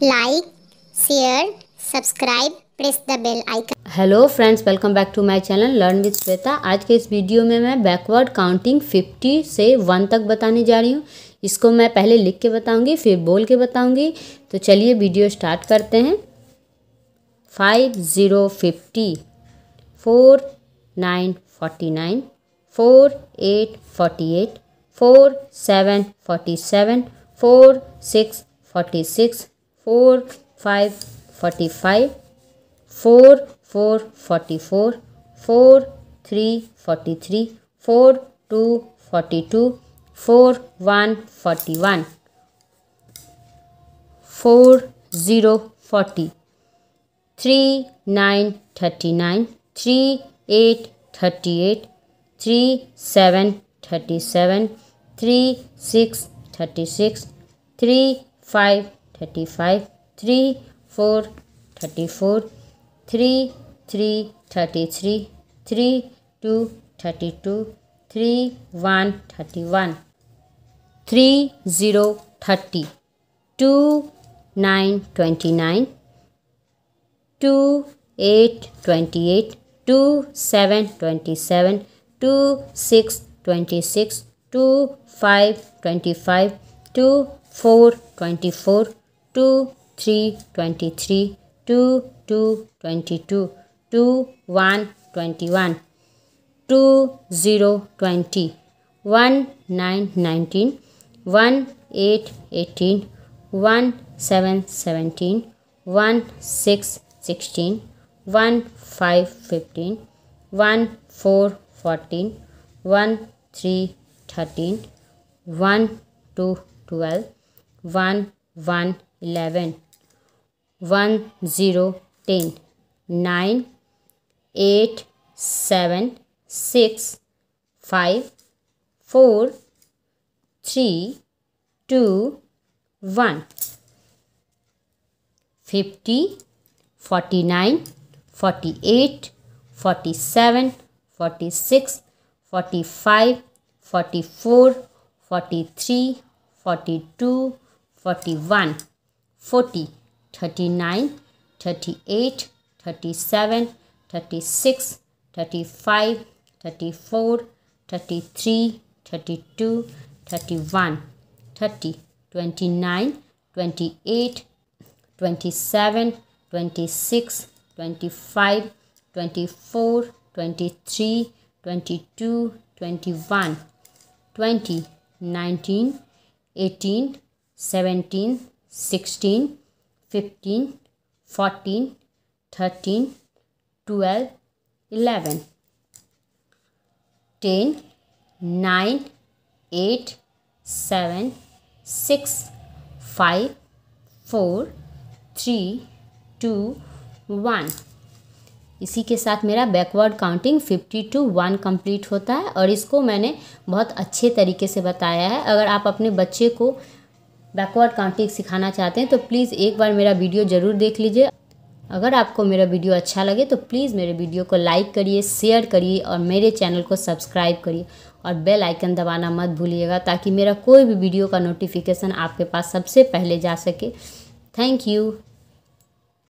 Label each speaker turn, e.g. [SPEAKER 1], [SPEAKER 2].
[SPEAKER 1] like, share, subscribe, press the bell icon.
[SPEAKER 2] Hello friends welcome back to my channel learn with Shweta आज के इस video में मैं backward counting 50 से 1 तक बताने जा रही हूँ। इसको मैं पहले लिख के बताऊँगी फिर बोल के बताऊँगी। तो चलिए वीडियो स्टार्ट करते हैं। Five zero fifty four nine forty nine four eight forty eight four seven forty seven four six forty six 4 5 45 4 4 44 4 3 43 4 2 42 4 1 41 4 0 40 3 9 39 3 8 38 3 7 37 3 6 36 3 5 35 3 4 34 3 33 3 2 32 3 1 31 3 0 30 2 9 29 2 8 28 2 7 27 2 6 26 2 5 25 2 4 24 2, 3, 23, 2, 2, 22, 2, 1, 21, 2, 0, 20, 1, 9, 19, 1, 8, 18, 1, 7, 17, 1, 6, 16, 1, 5, 15, 1, 4, 14, 1, 3, 13, 1, 2, 12, 1, 1, 11 1 0 10 9 8 7 6 5 4 3 2 1 50 49 48 47 46 45 44 43 42 41 40, 39, 38, 37, 36, 35, 34, 33, 32, 31, 30, 29, 28, 27, 26, 25, 24, 23, 22, 21, 20, 19, 18, 17, sixteen fifteen fourteen thirteen twelve eleven ten nine eight seven six five four three two one इसी के साथ मेरा backward counting fifty two one complete होता है और इसको मैंने बहुत अच्छे तरीके से बताया है। अगर आप अपने बच्चे को बैकवर्ड काउंटिंग सिखाना चाहते हैं तो प्लीज़ एक बार मेरा वीडियो ज़रूर देख लीजिए। अगर आपको मेरा वीडियो अच्छा लगे तो प्लीज़ मेरे वीडियो को लाइक करिए शेयर करिए और मेरे चैनल को सब्सक्राइब करिए। और बेल आइकन दबाना मत भूलिएगा, ताकि मेरा कोई भी वीडियो का नोटिफिकेशन आपके पास सबसे पहले जा सके। Thank you